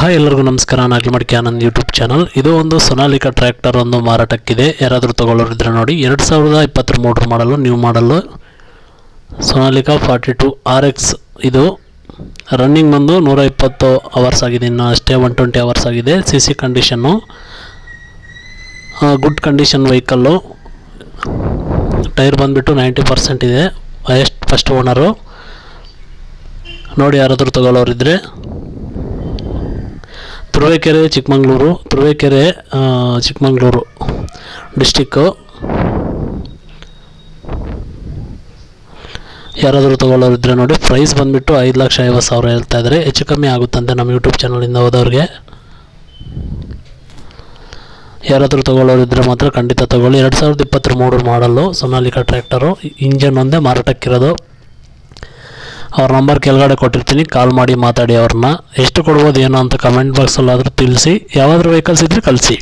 Hi ಎಲ್ಲರಿಗೂ ನಮಸ್ಕಾರ. ನಾಗಲಿ ಮಡಿಕೆ ಆನಂದ್ ಯೂಟ್ಯೂಬ್ ಚಾನಲ್ ಇದು ಒಂದು ಸೊನಾಲಿಕಾ ಟ್ರ್ಯಾಕ್ಟರ್ ಒಂದು ಮಾರಾಟಕ್ಕಿದೆ. ಯಾರಾದರೂ ತಗೊಳ್ಳೋರಿದ್ರೆ ನೋಡಿ. ಎರಡು ಸಾವಿರದ ಇಪ್ಪತ್ತರ motor model new model Sonalika forty two R X ಇದು. ರನ್ನಿಂಗ್ ಬಂದು ನೂರ ಇಪ್ಪತ್ತು ಅವರ್ಸ್ ಆಗಿದೆ. ಇನ್ನು ಅಷ್ಟೇ ಒನ್ ಟ್ವೆಂಟಿ ಅವರ್ಸ್ ಆಗಿದೆ. C C condition good condition vehicle tyre ಬಂದುಬಿಟ್ಟು ನೈಂಟಿ ಪರ್ಸೆಂಟ್ ಇದೆ. ಹೈಯೆಸ್ಟ್ ಫಸ್ಟ್ ಓನರು ನೋಡಿ ಯಾರಾದರೂ ತಗೊಳ್ಳೋರಿದ್ರೆ. ತುರುವೇಕೆರೆ ಚಿಕ್ಕಮಗಳೂರು ತುರುವೇಕೆರೆ ಚಿಕ್ಕಮಗಳೂರು ಡಿಸ್ಟಿಕ್ಕು ಯಾರಾದರೂ ತಗೊಳ್ಳೋರಿದ್ರೆ ನೋಡಿ ಪ್ರೈಸ್ ಬಂದುಬಿಟ್ಟು ಐದು ಲಕ್ಷ ಐವತ್ತು ಸಾವಿರ ಹೇಳ್ತಾ ಇದ್ದಾರೆ. ಹೆಚ್ಚು ಕಮ್ಮಿ ಆಗುತ್ತಂತೆ ನಮ್ಮ ಯೂಟ್ಯೂಬ್ ಚಾನಲಿಂದ ಹೋದವ್ರಿಗೆ. ಯಾರಾದರೂ ತಗೊಳ್ಳೋರಿದ್ರೆ ಮಾತ್ರ ಖಂಡಿತ ತಗೊಳ್ಳಿ. ಎರಡು ಸಾವಿರದ ಇಪ್ಪತ್ತರ ಮೂರು ಮಾಡಲು ಸೊನಾಲಿಕಾ ಟ್ರ್ಯಾಕ್ಟರು ಇಂಜನ್ ಒಂದೇ ಮಾರಾಟಕ್ಕಿರೋದು. ಅವ್ರ ನಂಬರ್ ಕೆಳಗಡೆ ಕೊಟ್ಟಿರ್ತೀನಿ. ಕಾಲ್ ಮಾಡಿ ಮಾತಾಡಿ ಅವ್ರನ್ನ. ಎಷ್ಟು ಕೊಡ್ಬೋದು, ಏನೋ ಅಂತ ಕಮೆಂಟ್ ಬಾಕ್ಸಲ್ಲಾದರೂ ತಿಳಿಸಿ. ಯಾವಾದರೂ ವೆಹಿಕಲ್ಸ್ ಇದ್ದರೆ ಕಳಿಸಿ.